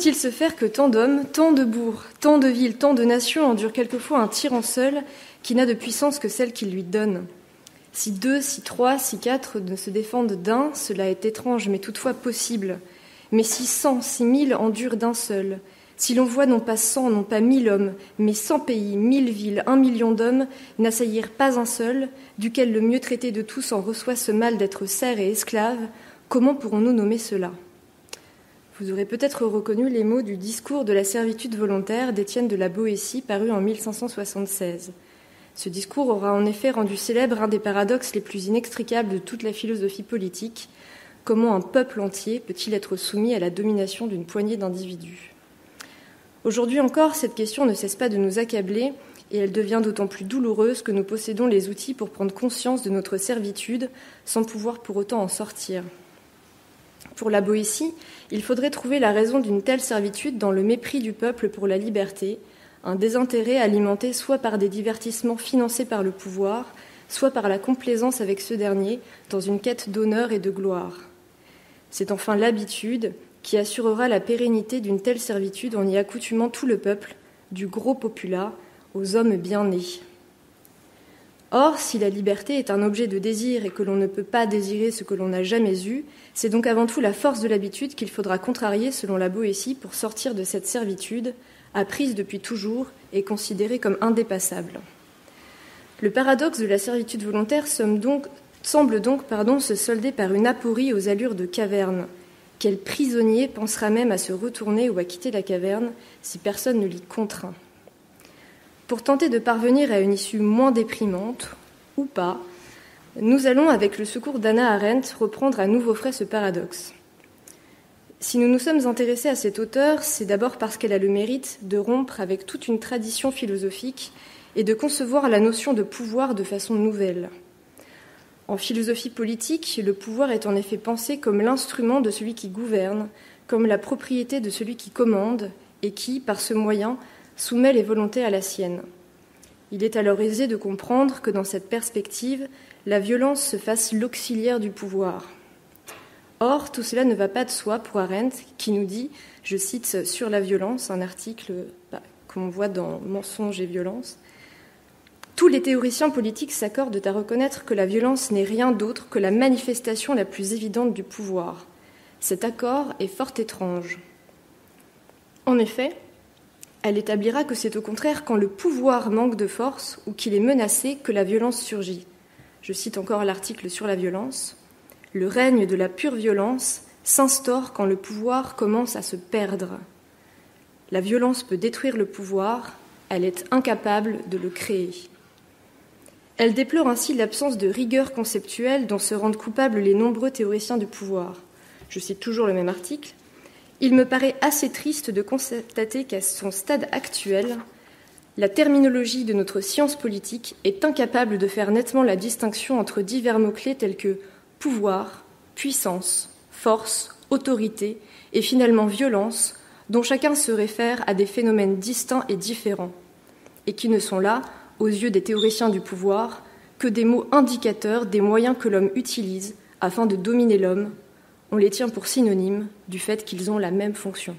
peut-il se faire que tant d'hommes, tant de bourgs, tant de villes, tant de nations endurent quelquefois un tyran seul qui n'a de puissance que celle qu'il lui donne? Si deux, si trois, si quatre ne se défendent d'un, cela est étrange, mais toutefois possible. Mais si cent, si mille endurent d'un seul, si l'on voit non pas cent, non pas mille hommes, mais cent pays, mille villes, un million d'hommes n'assaillir pas un seul, duquel le mieux traité de tous en reçoit ce mal d'être serf et esclave, comment pourrons-nous nommer cela? Vous aurez peut-être reconnu les mots du discours de la servitude volontaire d'Étienne de la Boétie, paru en 1576. Ce discours aura en effet rendu célèbre un des paradoxes les plus inextricables de toute la philosophie politique. Comment un peuple entier peut-il être soumis à la domination d'une poignée d'individus? Aujourd'hui encore, cette question ne cesse pas de nous accabler et elle devient d'autant plus douloureuse que nous possédons les outils pour prendre conscience de notre servitude sans pouvoir pour autant en sortir. Pour la Boétie, il faudrait trouver la raison d'une telle servitude dans le mépris du peuple pour la liberté, un désintérêt alimenté soit par des divertissements financés par le pouvoir, soit par la complaisance avec ce dernier dans une quête d'honneur et de gloire. C'est enfin l'habitude, qui assurera la pérennité d'une telle servitude en y accoutumant tout le peuple, du gros populace aux hommes bien nés. Or, si la liberté est un objet de désir et que l'on ne peut pas désirer ce que l'on n'a jamais eu, c'est donc avant tout la force de l'habitude qu'il faudra contrarier selon la Boétie pour sortir de cette servitude, apprise depuis toujours et considérée comme indépassable. Le paradoxe de la servitude volontaire semble donc se solder par une aporie aux allures de caverne, quel prisonnier pensera même à se retourner ou à quitter la caverne si personne ne l'y contraint? Pour tenter de parvenir à une issue moins déprimante, ou pas, nous allons, avec le secours d'Anna Arendt, reprendre à nouveau frais ce paradoxe. Si nous nous sommes intéressés à cette auteure, c'est d'abord parce qu'elle a le mérite de rompre avec toute une tradition philosophique et de concevoir la notion de pouvoir de façon nouvelle. En philosophie politique, le pouvoir est en effet pensé comme l'instrument de celui qui gouverne, comme la propriété de celui qui commande et qui, par ce moyen, soumet les volontés à la sienne. Il est alors aisé de comprendre que dans cette perspective, la violence se fasse l'auxiliaire du pouvoir. Or, tout cela ne va pas de soi pour Arendt, qui nous dit, je cite sur la violence, un article bah, qu'on voit dans Mensonges et violence, tous les théoriciens politiques s'accordent à reconnaître que la violence n'est rien d'autre que la manifestation la plus évidente du pouvoir. Cet accord est fort étrange. En effet, elle établira que c'est au contraire quand le pouvoir manque de force ou qu'il est menacé que la violence surgit. Je cite encore l'article sur la violence. Le règne de la pure violence s'instaure quand le pouvoir commence à se perdre. La violence peut détruire le pouvoir, elle est incapable de le créer. Elle déplore ainsi l'absence de rigueur conceptuelle dont se rendent coupables les nombreux théoriciens du pouvoir. Je cite toujours le même article. Il me paraît assez triste de constater qu'à son stade actuel, la terminologie de notre science politique est incapable de faire nettement la distinction entre divers mots-clés tels que pouvoir, puissance, force, autorité et finalement violence, dont chacun se réfère à des phénomènes distincts et différents, et qui ne sont là aux yeux des théoriciens du pouvoir, que des mots indicateurs des moyens que l'homme utilise afin de dominer l'homme. On les tient pour synonymes du fait qu'ils ont la même fonction.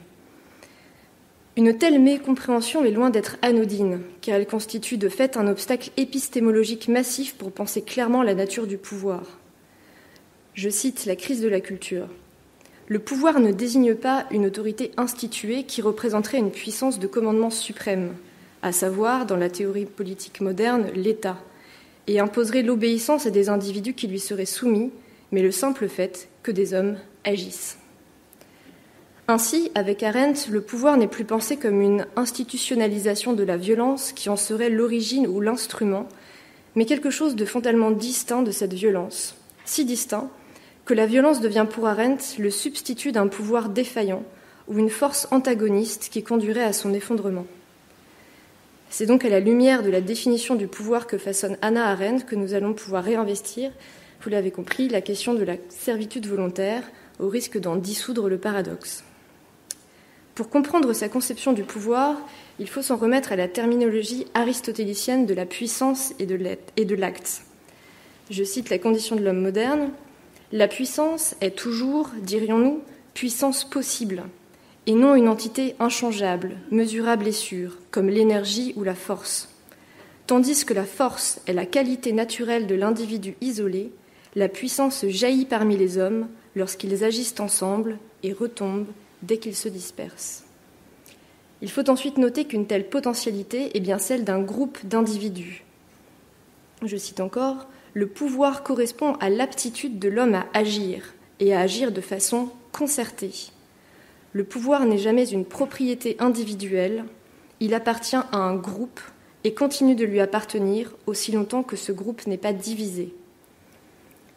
Une telle mécompréhension est loin d'être anodine, car elle constitue de fait un obstacle épistémologique massif pour penser clairement la nature du pouvoir. Je cite la crise de la culture. Le pouvoir ne désigne pas une autorité instituée qui représenterait une puissance de commandement suprême, à savoir, dans la théorie politique moderne, l'État, et imposerait l'obéissance à des individus qui lui seraient soumis, mais le simple fait que des hommes agissent. Ainsi, avec Arendt, le pouvoir n'est plus pensé comme une institutionnalisation de la violence qui en serait l'origine ou l'instrument, mais quelque chose de fondamentalement distinct de cette violence, si distinct que la violence devient pour Arendt le substitut d'un pouvoir défaillant ou une force antagoniste qui conduirait à son effondrement. C'est donc à la lumière de la définition du pouvoir que façonne Anna Arendt que nous allons pouvoir réinvestir, vous l'avez compris, la question de la servitude volontaire au risque d'en dissoudre le paradoxe. Pour comprendre sa conception du pouvoir, il faut s'en remettre à la terminologie aristotélicienne de la puissance et de l'acte. Je cite la condition de l'homme moderne. La puissance est toujours, dirions-nous, puissance possible, et non une entité inchangeable, mesurable et sûre, comme l'énergie ou la force. Tandis que la force est la qualité naturelle de l'individu isolé, la puissance jaillit parmi les hommes lorsqu'ils agissent ensemble et retombe dès qu'ils se dispersent. Il faut ensuite noter qu'une telle potentialité est bien celle d'un groupe d'individus. Je cite encore, le pouvoir correspond à l'aptitude de l'homme à agir et à agir de façon concertée. Le pouvoir n'est jamais une propriété individuelle, il appartient à un groupe et continue de lui appartenir aussi longtemps que ce groupe n'est pas divisé.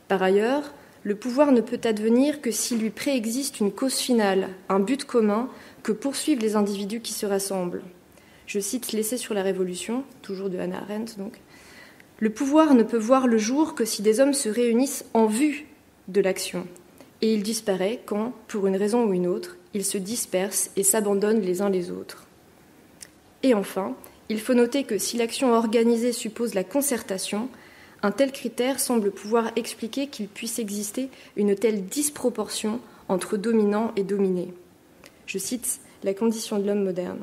Par ailleurs, le pouvoir ne peut advenir que s'il lui préexiste une cause finale, un but commun que poursuivent les individus qui se rassemblent. Je cite l'essai sur la Révolution, toujours de Hannah Arendt. Le pouvoir ne peut voir le jour que si des hommes se réunissent en vue de l'action, et il disparaît quand, pour une raison ou une autre, ils se dispersent et s'abandonnent les uns les autres. Et enfin, il faut noter que si l'action organisée suppose la concertation, un tel critère semble pouvoir expliquer qu'il puisse exister une telle disproportion entre dominant et dominé. Je cite la condition de l'homme moderne.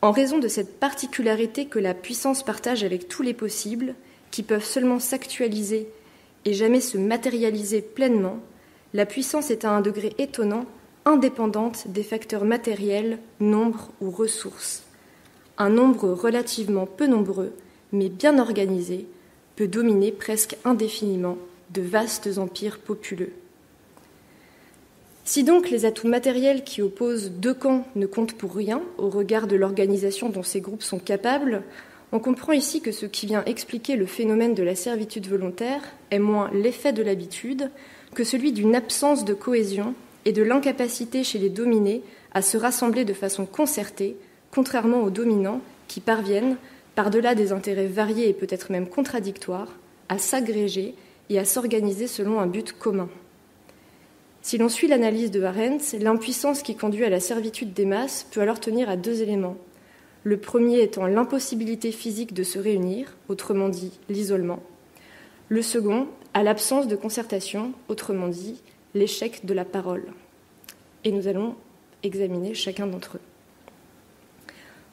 En raison de cette particularité que la puissance partage avec tous les possibles, qui peuvent seulement s'actualiser et jamais se matérialiser pleinement, la puissance est à un degré étonnant indépendante des facteurs matériels, nombre ou ressources. Un nombre relativement peu nombreux, mais bien organisé, peut dominer presque indéfiniment de vastes empires populeux. Si donc les atouts matériels qui opposent deux camps ne comptent pour rien au regard de l'organisation dont ces groupes sont capables, on comprend ici que ce qui vient expliquer le phénomène de la servitude volontaire est moins l'effet de l'habitude que celui d'une absence de cohésion et de l'incapacité chez les dominés à se rassembler de façon concertée, contrairement aux dominants qui parviennent, par-delà des intérêts variés et peut-être même contradictoires, à s'agréger et à s'organiser selon un but commun. Si l'on suit l'analyse de Arendt, l'impuissance qui conduit à la servitude des masses peut alors tenir à deux éléments. Le premier étant l'impossibilité physique de se réunir, autrement dit l'isolement. Le second, à l'absence de concertation, autrement dit l'échec de la parole. Et nous allons examiner chacun d'entre eux.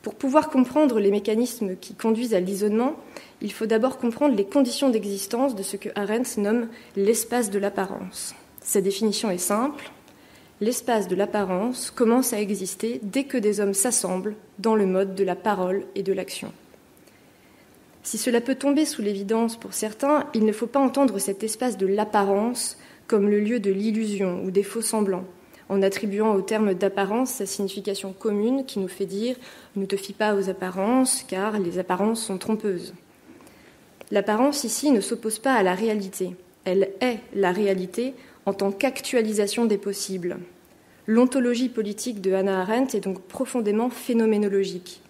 Pour pouvoir comprendre les mécanismes qui conduisent à l'isolement, il faut d'abord comprendre les conditions d'existence de ce que Arendt nomme l'espace de l'apparence. Sa définition est simple. L'espace de l'apparence commence à exister dès que des hommes s'assemblent dans le mode de la parole et de l'action. Si cela peut tomber sous l'évidence pour certains, il ne faut pas entendre cet espace de l'apparence comme le lieu de l'illusion ou des faux semblants en attribuant au terme d'apparence sa signification commune qui nous fait dire ne te fie pas aux apparences car les apparences sont trompeuses. L'apparence ici ne s'oppose pas à la réalité, elle est la réalité en tant qu'actualisation des possibles. L'ontologie politique de Hannah Arendt est donc profondément phénoménologique.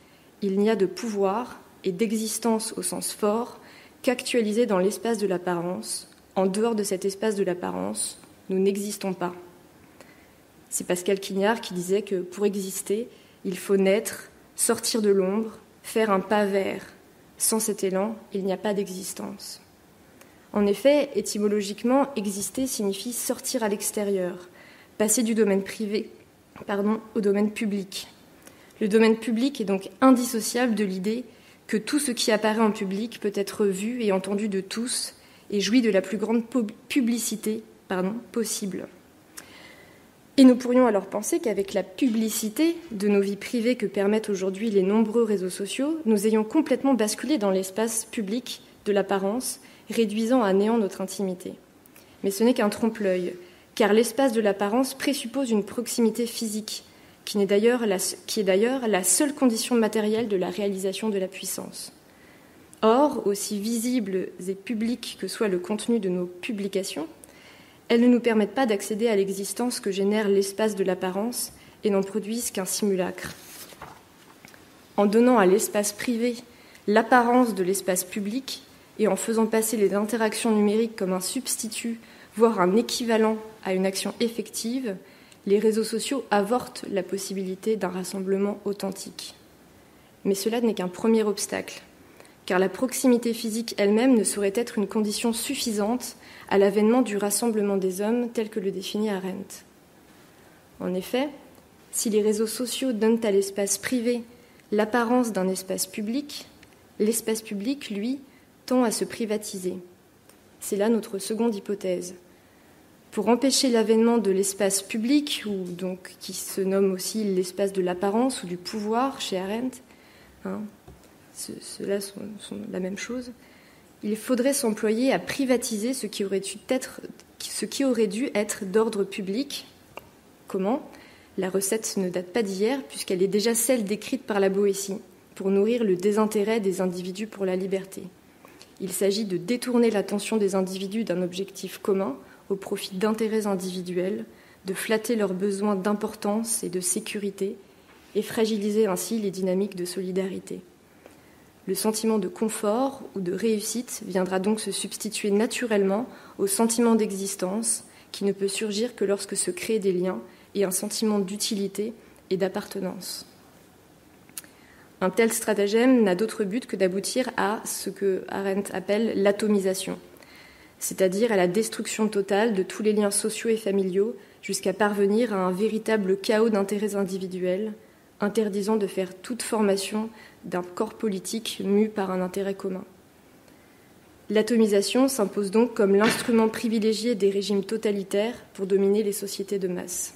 Il n'y a de pouvoir et d'existence au sens fort qu'actualisé dans l'espace de l'apparence. En dehors de cet espace de l'apparence, nous n'existons pas. C'est Pascal Quignard qui disait que pour exister, il faut naître, sortir de l'ombre, faire un pas vers. Sans cet élan, il n'y a pas d'existence. En effet, étymologiquement, exister signifie sortir à l'extérieur, passer du domaine privé au domaine public. Le domaine public est donc indissociable de l'idée que tout ce qui apparaît en public peut être vu et entendu de tous et jouit de la plus grande publicité pardon, possible. Et nous pourrions alors penser qu'avec la publicité de nos vies privées que permettent aujourd'hui les nombreux réseaux sociaux, nous ayons complètement basculé dans l'espace public de l'apparence, réduisant à néant notre intimité. Mais ce n'est qu'un trompe-l'œil, car l'espace de l'apparence présuppose une proximité physique, qui, est d'ailleurs la, seule condition matérielle de la réalisation de la puissance. Or, aussi visibles et publics que soit le contenu de nos publications, elles ne nous permettent pas d'accéder à l'existence que génère l'espace de l'apparence et n'en produisent qu'un simulacre. En donnant à l'espace privé l'apparence de l'espace public et en faisant passer les interactions numériques comme un substitut, voire un équivalent à une action effective, les réseaux sociaux avortent la possibilité d'un rassemblement authentique. Mais cela n'est qu'un premier obstacle, car la proximité physique elle-même ne saurait être une condition suffisante à l'avènement du rassemblement des hommes tel que le définit Arendt. En effet, si les réseaux sociaux donnent à l'espace privé l'apparence d'un espace public, l'espace public, lui, tend à se privatiser. C'est là notre seconde hypothèse. Pour empêcher l'avènement de l'espace public, ou donc qui se nomme aussi l'espace de l'apparence ou du pouvoir chez Arendt, hein, ceux-là sont, la même chose, il faudrait s'employer à privatiser ce qui aurait dû être, ce qui aurait dû être d'ordre public. Comment? La recette ne date pas d'hier, puisqu'elle est déjà celle décrite par la Boétie, pour nourrir le désintérêt des individus pour la liberté. Il s'agit de détourner l'attention des individus d'un objectif commun au profit d'intérêts individuels, de flatter leurs besoins d'importance et de sécurité, et fragiliser ainsi les dynamiques de solidarité. Le sentiment de confort ou de réussite viendra donc se substituer naturellement au sentiment d'existence qui ne peut surgir que lorsque se créent des liens et un sentiment d'utilité et d'appartenance. Un tel stratagème n'a d'autre but que d'aboutir à ce que Arendt appelle l'atomisation, c'est-à-dire à la destruction totale de tous les liens sociaux et familiaux jusqu'à parvenir à un véritable chaos d'intérêts individuels, interdisant de faire toute formation d'un corps politique mu par un intérêt commun. L'atomisation s'impose donc comme l'instrument privilégié des régimes totalitaires pour dominer les sociétés de masse.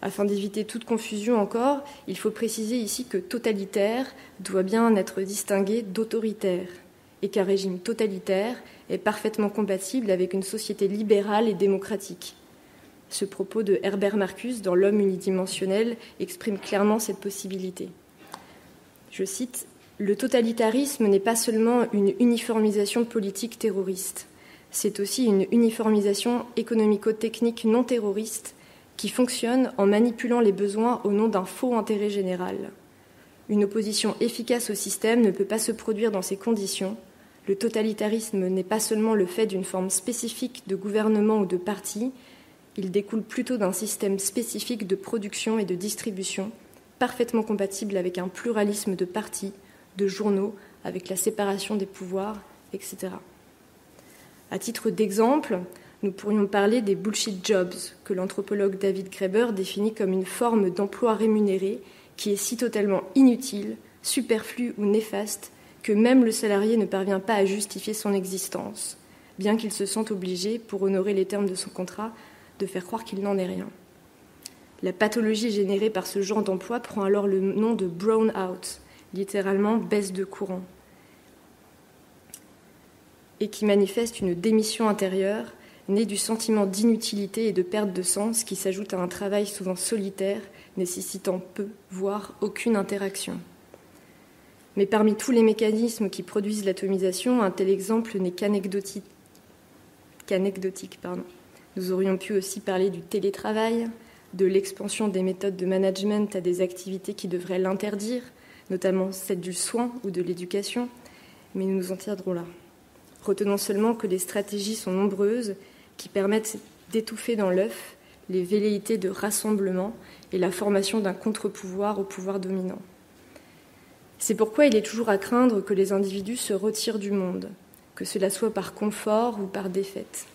Afin d'éviter toute confusion encore, il faut préciser ici que totalitaire doit bien être distingué d'autoritaire et qu'un régime totalitaire est parfaitement compatible avec une société libérale et démocratique. Ce propos de Herbert Marcus dans L'homme unidimensionnel exprime clairement cette possibilité. Je cite Le totalitarisme n'est pas seulement une uniformisation politique terroriste, c'est aussi une uniformisation économico-technique non terroriste qui fonctionne en manipulant les besoins au nom d'un faux intérêt général. Une opposition efficace au système ne peut pas se produire dans ces conditions. Le totalitarisme n'est pas seulement le fait d'une forme spécifique de gouvernement ou de parti, il découle plutôt d'un système spécifique de production et de distribution parfaitement compatible avec un pluralisme de partis, de journaux, avec la séparation des pouvoirs, etc. À titre d'exemple, nous pourrions parler des bullshit jobs, que l'anthropologue David Graeber définit comme une forme d'emploi rémunéré qui est si totalement inutile, superflu ou néfaste que même le salarié ne parvient pas à justifier son existence, bien qu'il se sente obligé, pour honorer les termes de son contrat, de faire croire qu'il n'en est rien. La pathologie générée par ce genre d'emploi prend alors le nom de brown out, littéralement baisse de courant, et qui manifeste une démission intérieure née du sentiment d'inutilité et de perte de sens qui s'ajoute à un travail souvent solitaire, nécessitant peu, voire aucune interaction. Mais parmi tous les mécanismes qui produisent l'atomisation, un tel exemple n'est qu'anecdotique. Nous aurions pu aussi parler du télétravail, de l'expansion des méthodes de management à des activités qui devraient l'interdire, notamment celle du soin ou de l'éducation, mais nous nous en tiendrons là. Retenons seulement que les stratégies sont nombreuses qui permettent d'étouffer dans l'œuf les velléités de rassemblement et la formation d'un contre-pouvoir au pouvoir dominant. C'est pourquoi il est toujours à craindre que les individus se retirent du monde, que cela soit par confort ou par défaite.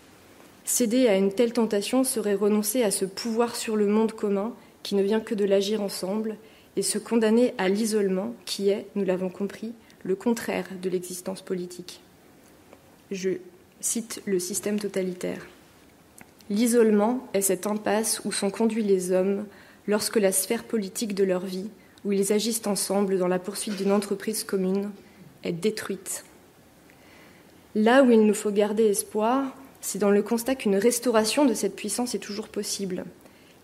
Céder à une telle tentation serait renoncer à ce pouvoir sur le monde commun qui ne vient que de l'agir ensemble et se condamner à l'isolement qui est, nous l'avons compris, le contraire de l'existence politique. Je cite le système totalitaire. L'isolement est cette impasse où sont conduits les hommes lorsque la sphère politique de leur vie, où ils agissent ensemble dans la poursuite d'une entreprise commune, est détruite. Là où il nous faut garder espoir, c'est dans le constat qu'une restauration de cette puissance est toujours possible.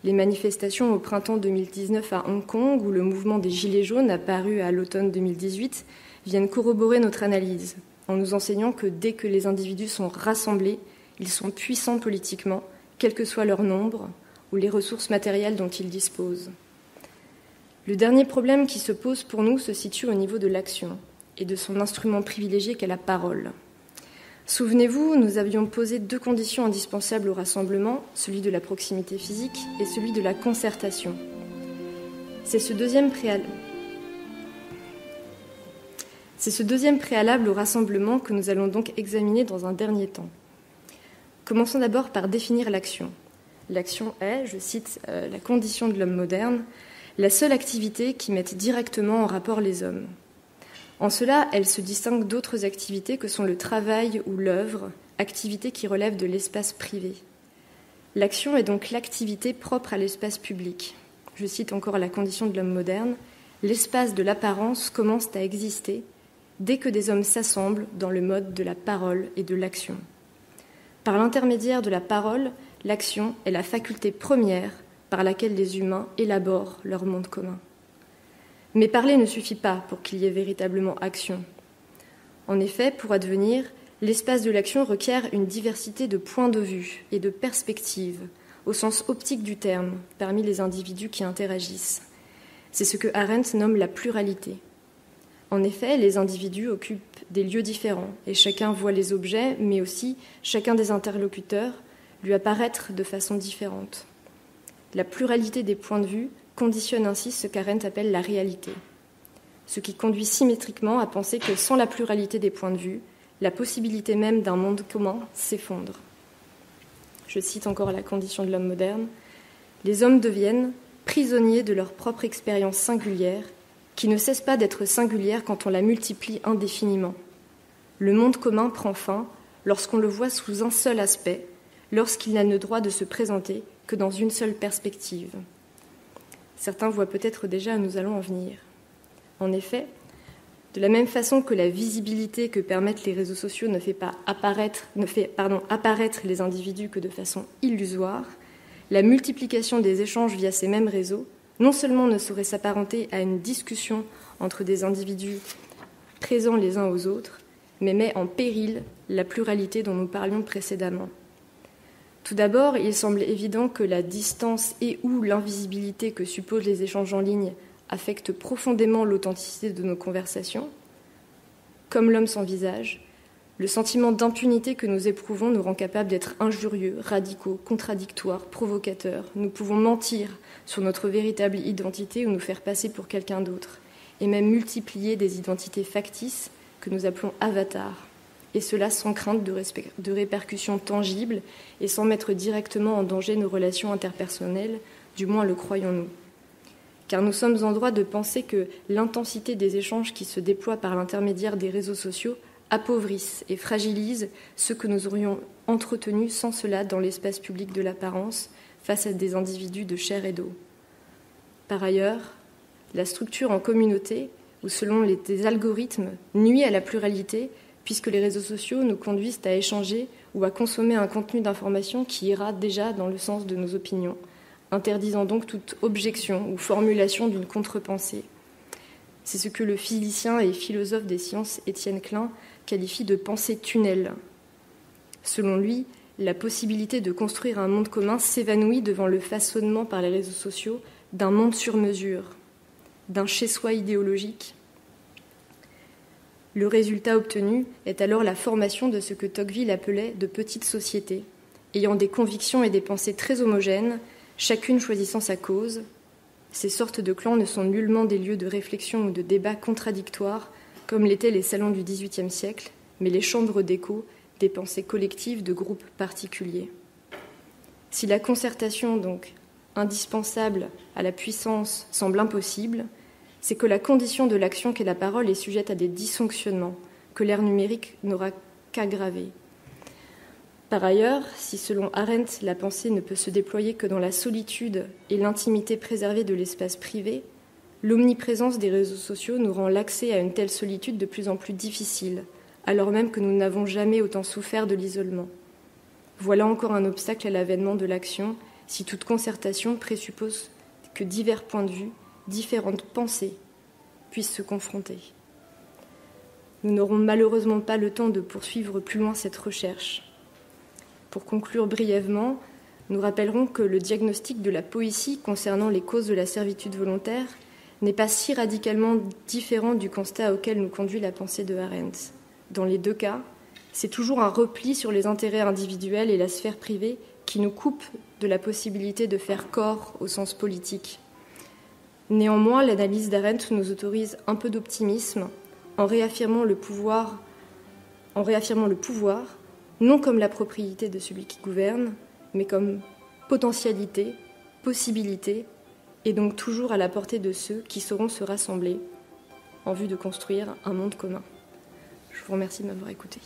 Les manifestations au printemps 2019 à Hong Kong ou le mouvement des Gilets jaunes apparu à l'automne 2018 viennent corroborer notre analyse en nous enseignant que dès que les individus sont rassemblés, ils sont puissants politiquement, quel que soit leur nombre ou les ressources matérielles dont ils disposent. Le dernier problème qui se pose pour nous se situe au niveau de l'action et de son instrument privilégié qu'est la parole. Souvenez-vous, nous avions posé deux conditions indispensables au rassemblement, celui de la proximité physique et celui de la concertation. C'est ce deuxième préalable. Au rassemblement que nous allons donc examiner dans un dernier temps. Commençons d'abord par définir l'action. l'action est, je cite euh, la condition de l'homme moderne, la seule activité qui mette directement en rapport les hommes. En cela, elle se distingue d'autres activités que sont le travail ou l'œuvre, activités qui relèvent de l'espace privé. L'action est donc l'activité propre à l'espace public. Je cite encore la condition de l'homme moderne, l'espace de l'apparence commence à exister dès que des hommes s'assemblent dans le mode de la parole et de l'action. Par l'intermédiaire de la parole, l'action est la faculté première par laquelle les humains élaborent leur monde commun. Mais parler ne suffit pas pour qu'il y ait véritablement action. En effet, pour advenir, l'espace de l'action requiert une diversité de points de vue et de perspectives, au sens optique du terme, parmi les individus qui interagissent. C'est ce que Arendt nomme la pluralité. En effet, les individus occupent des lieux différents et chacun voit les objets, mais aussi chacun des interlocuteurs, lui apparaître de façon différente. La pluralité des points de vue conditionne ainsi ce qu'Arendt appelle la réalité, ce qui conduit symétriquement à penser que sans la pluralité des points de vue, la possibilité même d'un monde commun s'effondre. Je cite encore la condition de l'homme moderne, les hommes deviennent prisonniers de leur propre expérience singulière qui ne cesse pas d'être singulière quand on la multiplie indéfiniment. Le monde commun prend fin lorsqu'on le voit sous un seul aspect, lorsqu'il n'a le droit de se présenter que dans une seule perspective. Certains voient peut-être déjà où nous allons en venir. En effet, de la même façon que la visibilité que permettent les réseaux sociaux ne fait pas apparaître, les individus que de façon illusoire, la multiplication des échanges via ces mêmes réseaux non seulement ne saurait s'apparenter à une discussion entre des individus présents les uns aux autres, mais met en péril la pluralité dont nous parlions précédemment. Tout d'abord, il semble évident que la distance et ou l'invisibilité que supposent les échanges en ligne affectent profondément l'authenticité de nos conversations. Comme l'homme sans visage, le sentiment d'impunité que nous éprouvons nous rend capables d'être injurieux, radicaux, contradictoires, provocateurs. Nous pouvons mentir sur notre véritable identité ou nous faire passer pour quelqu'un d'autre, et même multiplier des identités factices que nous appelons avatars, et cela sans crainte de, répercussions tangibles et sans mettre directement en danger nos relations interpersonnelles, du moins le croyons-nous. Car nous sommes en droit de penser que l'intensité des échanges qui se déploient par l'intermédiaire des réseaux sociaux appauvrissent et fragilisent ceux que nous aurions entretenus sans cela dans l'espace public de l'apparence face à des individus de chair et d'eau. Par ailleurs, la structure en communauté ou selon les, algorithmes nuit à la pluralité puisque les réseaux sociaux nous conduisent à échanger ou à consommer un contenu d'information qui ira déjà dans le sens de nos opinions, interdisant donc toute objection ou formulation d'une contre-pensée. C'est ce que le physicien et philosophe des sciences Étienne Klein qualifie de pensée tunnel. Selon lui, la possibilité de construire un monde commun s'évanouit devant le façonnement par les réseaux sociaux d'un monde sur mesure, d'un chez-soi idéologique. Le résultat obtenu est alors la formation de ce que Tocqueville appelait de petites sociétés, ayant des convictions et des pensées très homogènes, chacune choisissant sa cause. Ces sortes de clans ne sont nullement des lieux de réflexion ou de débat contradictoires, comme l'étaient les salons du XVIIIe siècle, mais les chambres d'écho des pensées collectives de groupes particuliers. Si la concertation, donc, indispensable à la puissance, semble impossible, c'est que la condition de l'action qu'est la parole est sujette à des dysfonctionnements que l'ère numérique n'aura qu'aggraver. Par ailleurs, si selon Arendt la pensée ne peut se déployer que dans la solitude et l'intimité préservée de l'espace privé, L'omniprésence des réseaux sociaux nous rend l'accès à une telle solitude de plus en plus difficile, alors même que nous n'avons jamais autant souffert de l'isolement. Voilà encore un obstacle à l'avènement de l'action, si toute concertation présuppose que divers points de vue, différentes pensées puissent se confronter. Nous n'aurons malheureusement pas le temps de poursuivre plus loin cette recherche. Pour conclure brièvement, nous rappellerons que le diagnostic de la poésie concernant les causes de la servitude volontaire n'est pas si radicalement différent du constat auquel nous conduit la pensée de Arendt. Dans les deux cas, c'est toujours un repli sur les intérêts individuels et la sphère privée qui nous coupe de la possibilité de faire corps au sens politique. Néanmoins, l'analyse d'Arendt nous autorise un peu d'optimisme en réaffirmant le pouvoir, en réaffirmant le pouvoir, non comme la propriété de celui qui gouverne, mais comme potentialité, possibilité, et donc toujours à la portée de ceux qui sauront se rassembler en vue de construire un monde commun. Je vous remercie de m'avoir écouté.